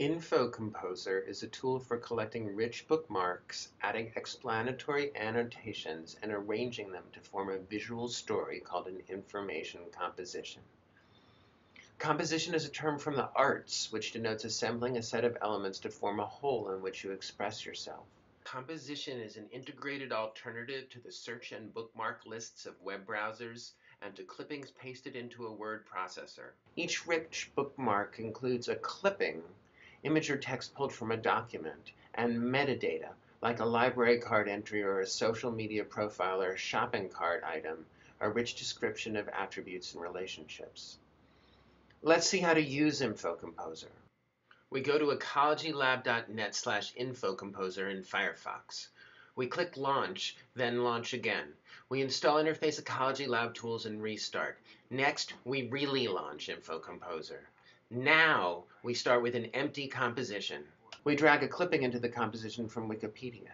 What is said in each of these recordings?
InfoComposer is a tool for collecting rich bookmarks, adding explanatory annotations, and arranging them to form a visual story called an information composition. Composition is a term from the arts, which denotes assembling a set of elements to form a whole in which you express yourself. Composition is an integrated alternative to the search and bookmark lists of web browsers and to clippings pasted into a word processor. Each rich bookmark includes a clipping image or text pulled from a document, and metadata, like a library card entry or a social media profile or a shopping cart item, a rich description of attributes and relationships. Let's see how to use InfoComposer. We go to ecologylab.net slash infocomposer in Firefox. We click Launch, then Launch again. We install Interface Ecology Lab tools and restart. Next, we really launch InfoComposer. Now we start with an empty composition. We drag a clipping into the composition from Wikipedia.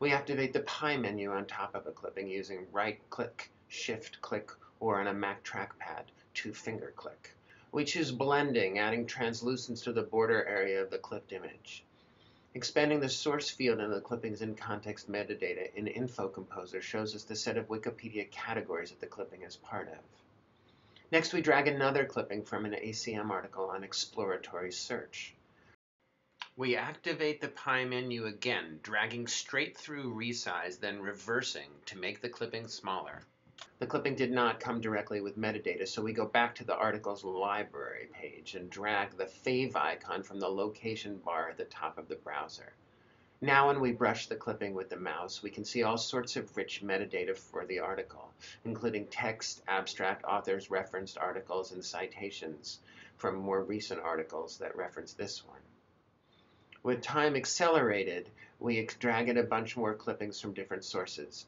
We activate the Pie menu on top of a clipping using right-click, shift-click, or on a Mac trackpad, two-finger click. We choose blending, adding translucence to the border area of the clipped image. Expanding the source field in the clipping's in-context metadata in Info Composer shows us the set of Wikipedia categories that the clipping is part of. Next, we drag another clipping from an ACM article on exploratory search. We activate the Pie menu again, dragging straight through resize, then reversing to make the clipping smaller. The clipping did not come directly with metadata, so we go back to the article's library page and drag the favicon from the location bar at the top of the browser. Now when we brush the clipping with the mouse, we can see all sorts of rich metadata for the article, including text, abstract, authors, referenced articles, and citations from more recent articles that reference this one. With time accelerated, we drag in a bunch more clippings from different sources.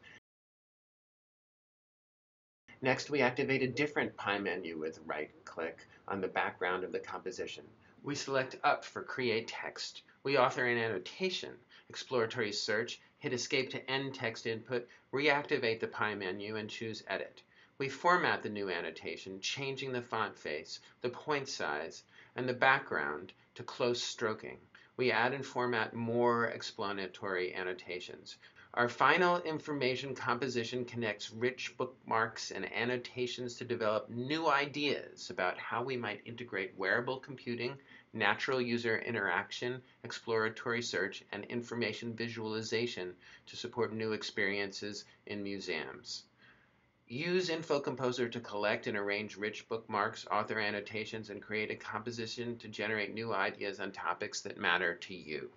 Next, we activate a different Pie menu with right-click on the background of the composition. We select Up for Create Text. We author an annotation exploratory search, hit escape to end text input, reactivate the Pie menu, and choose Edit. We format the new annotation, changing the font face, the point size, and the background to close stroking. We add and format more explanatory annotations. Our final information composition connects rich bookmarks and annotations to develop new ideas about how we might integrate wearable computing natural user interaction, exploratory search, and information visualization to support new experiences in museums. Use InfoComposer to collect and arrange rich bookmarks, author annotations, and create a composition to generate new ideas on topics that matter to you.